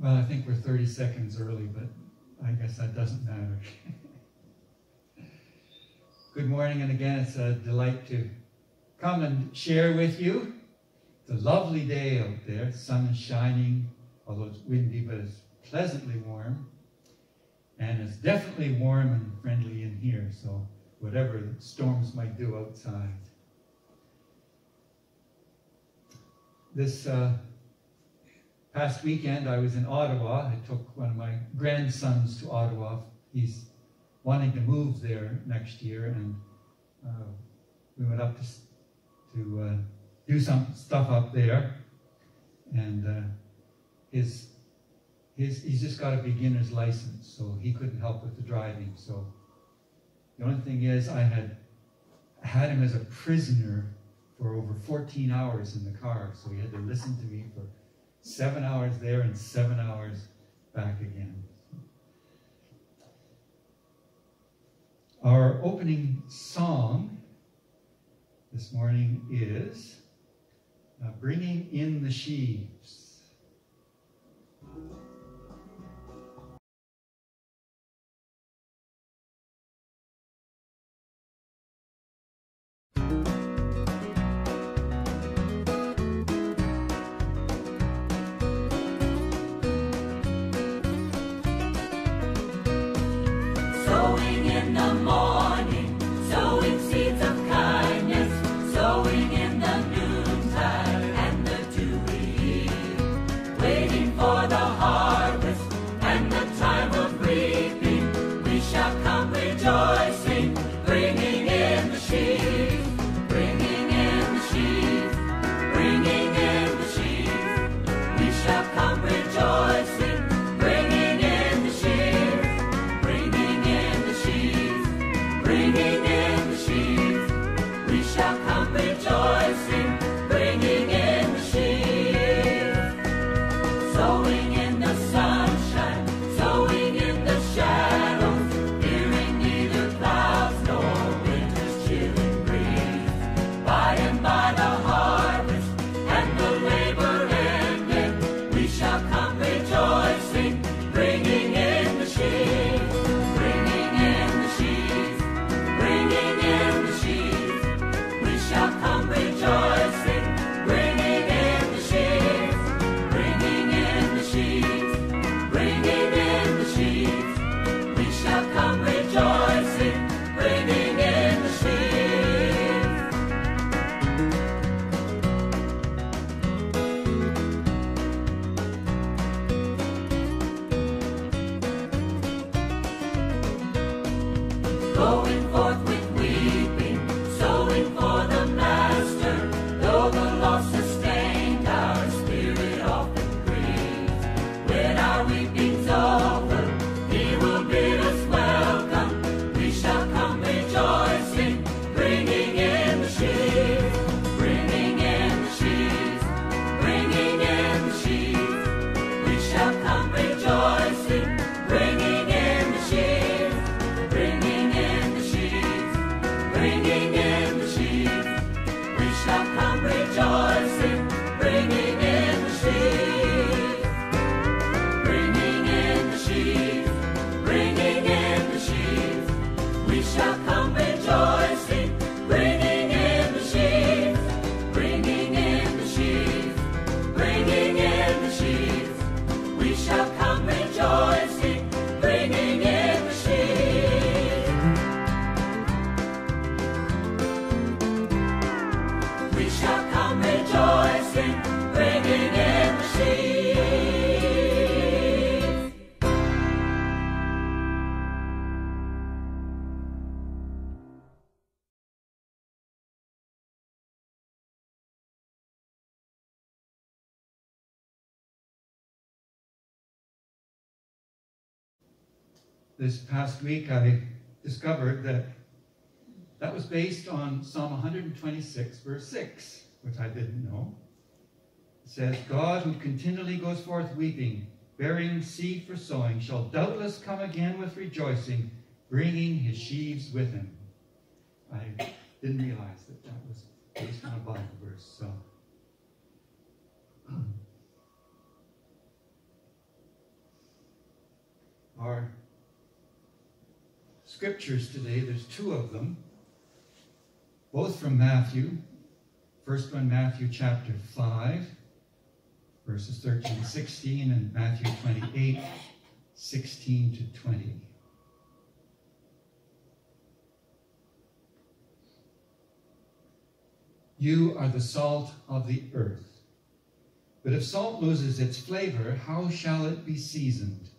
Well, I think we're 30 seconds early, but I guess that doesn't matter. Good morning, and again, it's a delight to come and share with you. It's a lovely day out there. sun is shining, although it's windy, but it's pleasantly warm. And it's definitely warm and friendly in here, so whatever storms might do outside. This uh, past weekend, I was in Ottawa. I took one of my grandsons to Ottawa. He's wanting to move there next year, and uh, we went up to, to uh, do some stuff up there. And uh, his, his, he's just got a beginner's license, so he couldn't help with the driving. So the only thing is, I had had him as a prisoner for over 14 hours in the car, so he had to listen to me for seven hours there and seven hours back again. Our opening song this morning is uh, Bringing in the Sheaves. This past week I discovered that that was based on Psalm 126, verse 6, which I didn't know says, God who continually goes forth weeping, bearing seed for sowing, shall doubtless come again with rejoicing, bringing his sheaves with him. I didn't realize that that was based on a Bible verse, so. Our scriptures today, there's two of them, both from Matthew. First one, Matthew chapter 5 verses 13 to 16, and Matthew 28, 16 to 20. You are the salt of the earth. But if salt loses its flavor, how shall it be seasoned?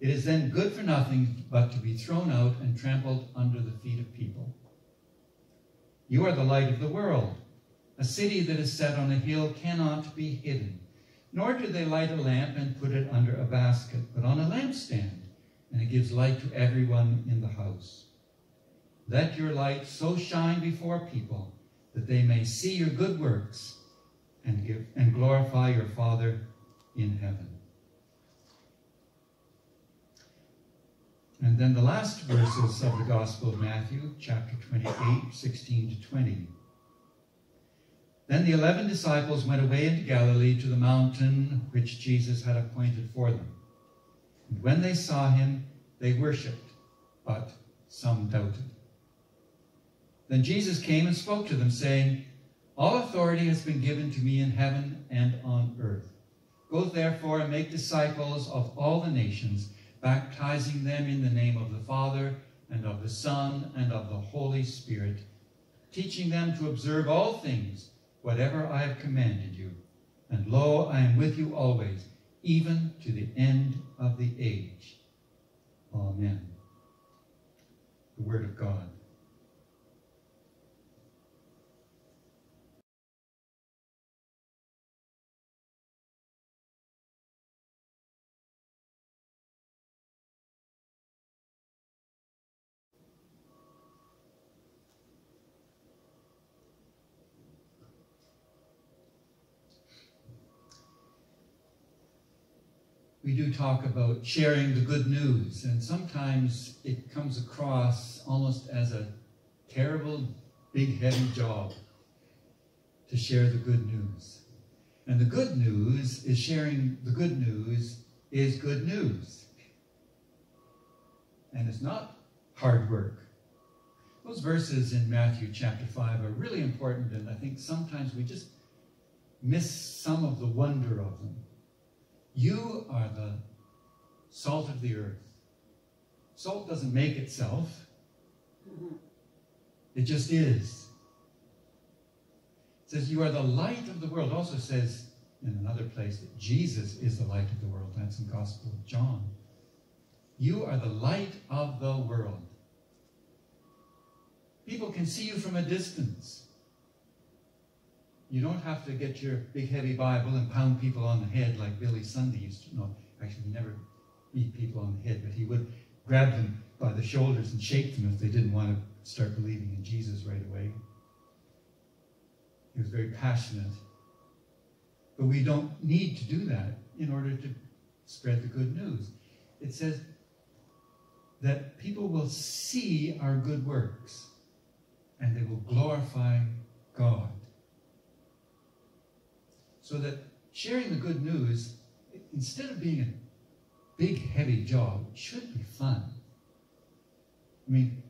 It is then good for nothing but to be thrown out and trampled under the feet of people. You are the light of the world. A city that is set on a hill cannot be hidden. Nor do they light a lamp and put it under a basket, but on a lampstand, and it gives light to everyone in the house. Let your light so shine before people that they may see your good works and, give, and glorify your Father in heaven. And then the last verses of the Gospel of Matthew, chapter 28, 16 to 20. Then the eleven disciples went away into Galilee to the mountain which Jesus had appointed for them. And when they saw him, they worshipped, but some doubted. Then Jesus came and spoke to them, saying, All authority has been given to me in heaven and on earth. Go therefore and make disciples of all the nations, baptizing them in the name of the Father, and of the Son, and of the Holy Spirit, teaching them to observe all things, whatever I have commanded you. And lo, I am with you always, even to the end of the age. Amen. The Word of God. We do talk about sharing the good news, and sometimes it comes across almost as a terrible, big, heavy job to share the good news. And the good news is sharing the good news is good news. And it's not hard work. Those verses in Matthew chapter 5 are really important, and I think sometimes we just miss some of the wonder of them. You are the salt of the earth. Salt doesn't make itself. It just is. It says you are the light of the world. Also says in another place that Jesus is the light of the world. That's in Gospel of John. You are the light of the world. People can see you from a distance. You don't have to get your big heavy Bible and pound people on the head like Billy Sunday used to. No, actually, he never beat people on the head, but he would grab them by the shoulders and shake them if they didn't want to start believing in Jesus right away. He was very passionate. But we don't need to do that in order to spread the good news. It says that people will see our good works and they will glorify God. So that sharing the good news, instead of being a big, heavy job, should be fun. I mean,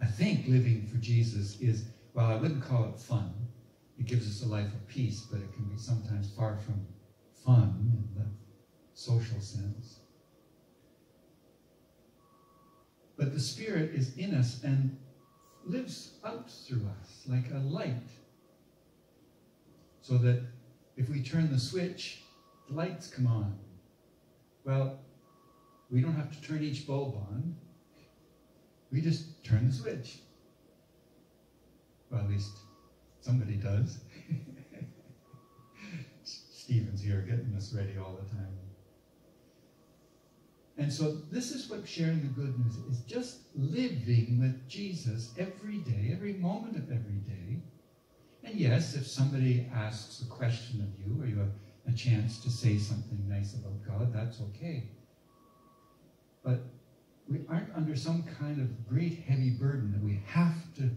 I think living for Jesus is, well, I wouldn't call it fun. It gives us a life of peace, but it can be sometimes far from fun in the social sense. But the Spirit is in us and lives out through us like a light so that if we turn the switch, the lights come on. Well, we don't have to turn each bulb on. We just turn the switch. Well, at least somebody does. Stephen's here getting us ready all the time. And so this is what sharing the good news is just living with Jesus every day, every moment of every day. And yes, if somebody asks a question of you or you have a chance to say something nice about God, that's okay. But we aren't under some kind of great heavy burden that we have to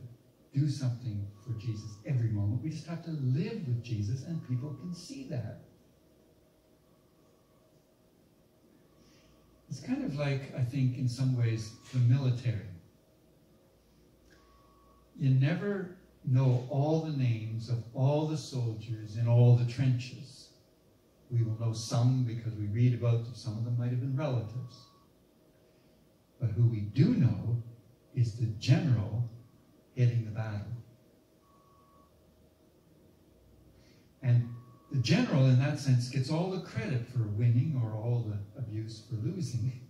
do something for Jesus every moment. We just have to live with Jesus and people can see that. It's kind of like, I think, in some ways, the military. you never know all the names of all the soldiers in all the trenches. We will know some because we read about them. Some of them might have been relatives. But who we do know is the general heading the battle. And the general, in that sense, gets all the credit for winning or all the abuse for losing,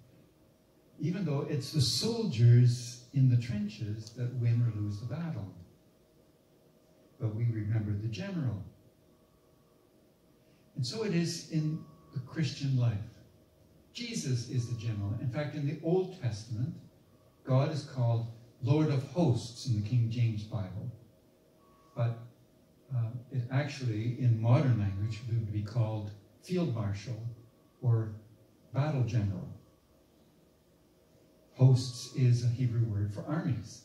even though it's the soldiers in the trenches that win or lose the battle. But we remember the general. And so it is in the Christian life. Jesus is the general. In fact, in the Old Testament, God is called Lord of hosts in the King James Bible. But uh, it actually, in modern language, would be called field marshal or battle general. Hosts is a Hebrew word for armies,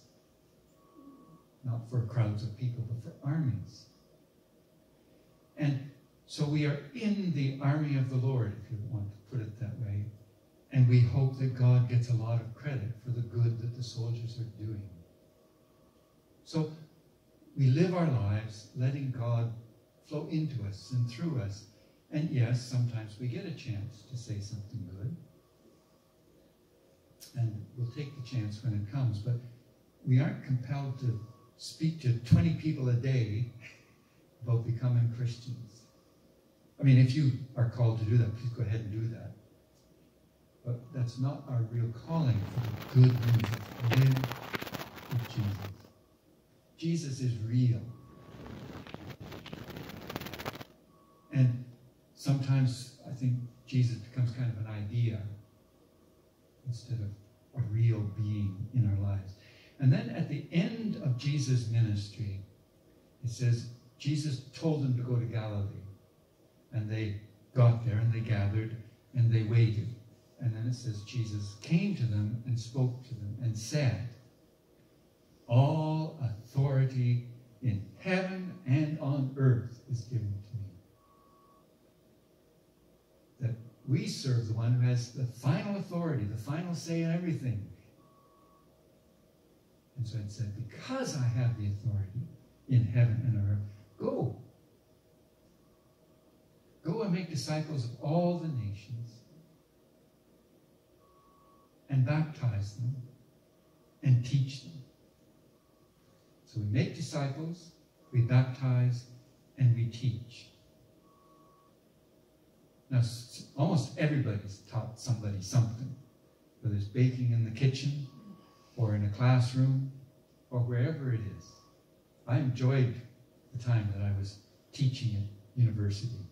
not for crowds of people, but for armies. And so we are in the army of the Lord, if you want to put it that way. And we hope that God gets a lot of credit for the good that the soldiers are doing. So we live our lives letting God flow into us and through us. And yes, sometimes we get a chance to say something good. And we'll take the chance when it comes. But we aren't compelled to speak to 20 people a day about becoming Christians. I mean, if you are called to do that, please go ahead and do that. But that's not our real calling for the good news. Live with Jesus. Jesus is real. And sometimes I think Jesus becomes kind of an idea instead of a real being in our lives. And then at the end of Jesus' ministry, it says Jesus told them to go to Galilee. And they got there and they gathered and they waited. And then it says Jesus came to them and spoke to them and said, All authority in heaven and on earth is given to me. That we serve the one who has the final authority, the final say in everything. And so said, Because I have the authority in heaven and earth, go. Go and make disciples of all the nations and baptize them and teach them. So we make disciples, we baptize, and we teach. Now, almost everybody's taught somebody something, whether it's baking in the kitchen or in a classroom or wherever it is. I enjoyed the time that I was teaching at university.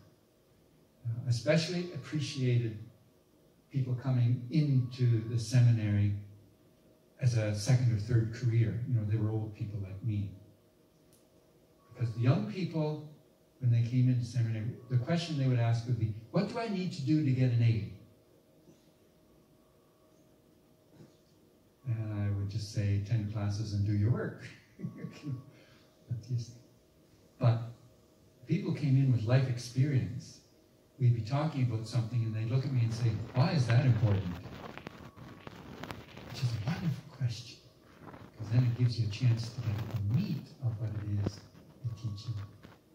Uh, especially appreciated people coming into the seminary as a second or third career. You know, they were old people like me. Because the young people, when they came into seminary, the question they would ask would be, what do I need to do to get an A? And I would just say 10 classes and do your work. but people came in with life experience we'd be talking about something and they'd look at me and say, why is that important? Which is a wonderful question. Because then it gives you a chance to get the meat of what it is you're teaching,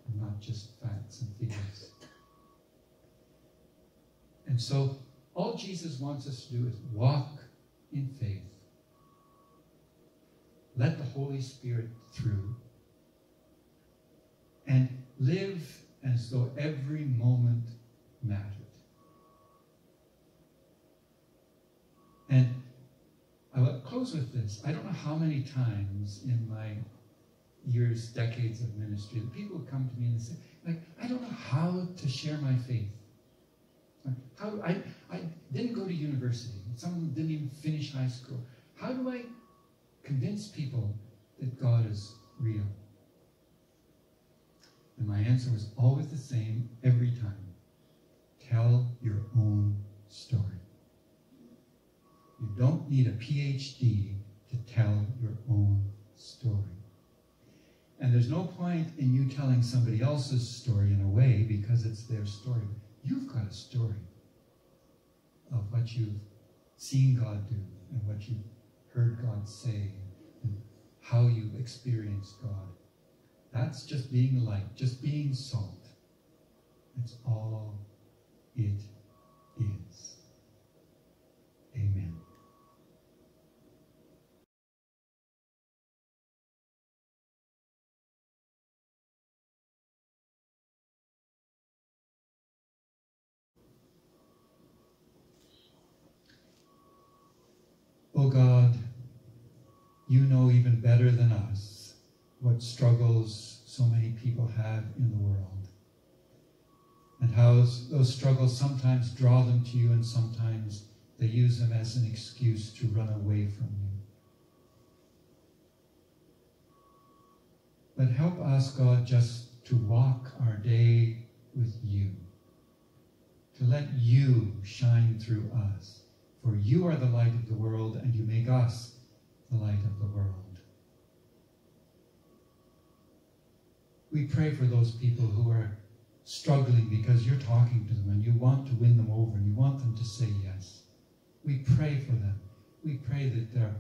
and not just facts and figures. And so all Jesus wants us to do is walk in faith. Let the Holy Spirit through. And live as though every moment mattered. And I will close with this. I don't know how many times in my years, decades of ministry, people come to me and say, like, I don't know how to share my faith. How I, I didn't go to university. Some didn't even finish high school. How do I convince people that God is real? And my answer was always the same every time. Tell your own story. You don't need a PhD to tell your own story. And there's no point in you telling somebody else's story in a way because it's their story. You've got a story of what you've seen God do and what you've heard God say and how you experience God. That's just being light, just being salt. It's all it is. Amen. Oh God, you know even better than us what struggles so many people have in the world. And how those struggles sometimes draw them to you and sometimes they use them as an excuse to run away from you. But help us, God, just to walk our day with you, to let you shine through us. For you are the light of the world, and you make us the light of the world. We pray for those people who are struggling because you're talking to them and you want to win them over and you want them to say yes. We pray for them. We pray that their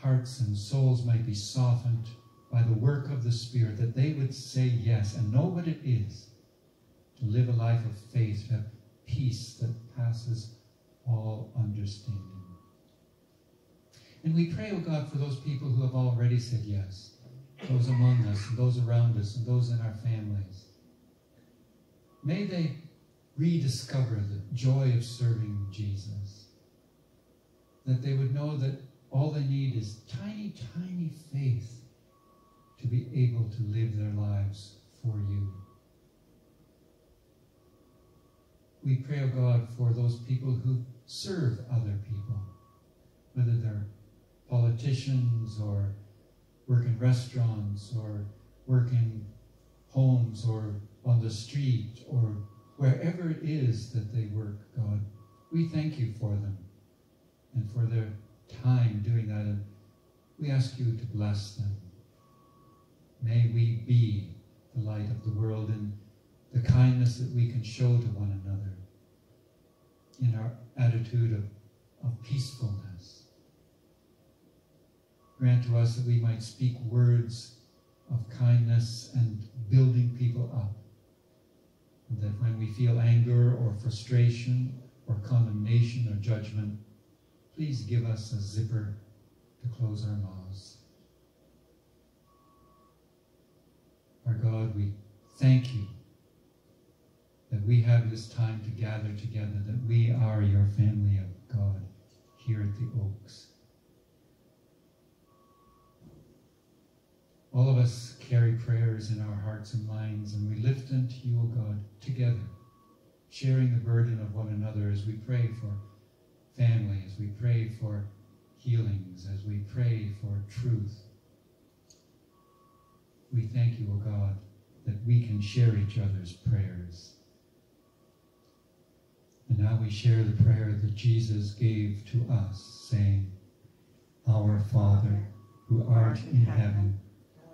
hearts and souls might be softened by the work of the Spirit, that they would say yes and know what it is to live a life of faith, to have peace that passes all understanding. And we pray, O oh God, for those people who have already said yes, those among us, and those around us, and those in our families. May they rediscover the joy of serving Jesus. That they would know that all they need is tiny, tiny faith to be able to live their lives for you. We pray, O oh God, for those people who serve other people, whether they're politicians or work in restaurants or work in homes or on the street or wherever it is that they work, God. We thank you for them and for their time doing that. And we ask you to bless them. May we be the light of the world and the kindness that we can show to one another in our attitude of, of peacefulness. Grant to us that we might speak words of kindness and building people up. And that when we feel anger or frustration or condemnation or judgment, please give us a zipper to close our mouths. Our God, we thank you that we have this time to gather together, that we are your family of God here at the Oaks. All of us carry prayers in our hearts and minds, and we lift them to you, O God, together, sharing the burden of one another as we pray for family, as we pray for healings, as we pray for truth. We thank you, O God, that we can share each other's prayers. And now we share the prayer that Jesus gave to us, saying, Our Father, who art in heaven,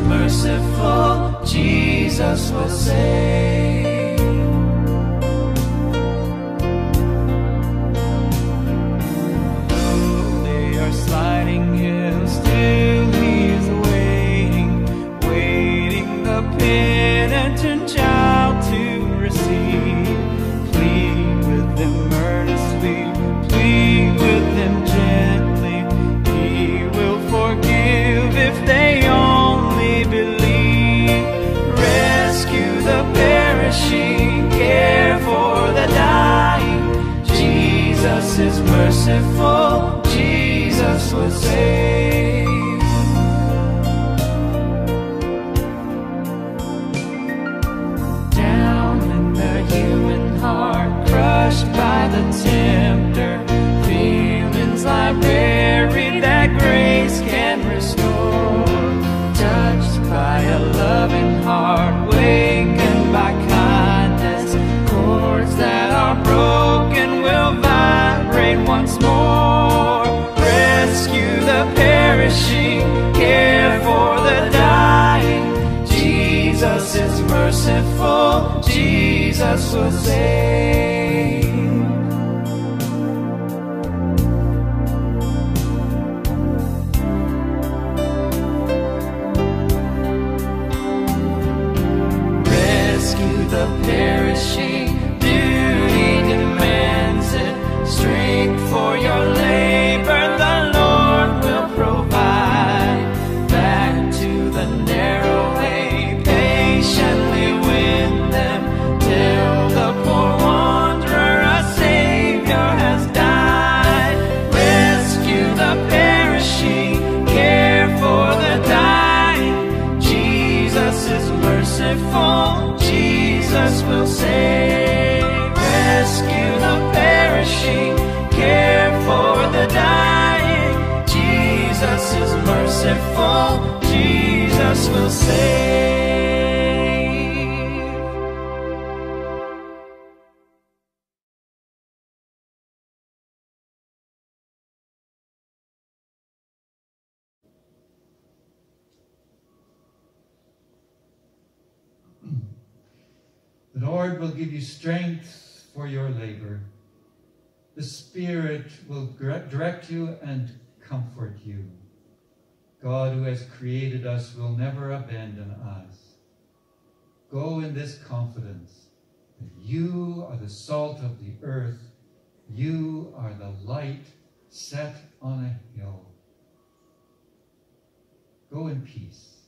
Merciful, Jesus will save. Merciful, Jesus will save. The Lord will give you strength for your labor. The Spirit will direct you and comfort you. God, who has created us, will never abandon us. Go in this confidence that you are the salt of the earth, you are the light set on a hill. Go in peace.